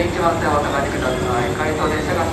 11番線お下がりください。回電車が